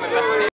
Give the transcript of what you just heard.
and left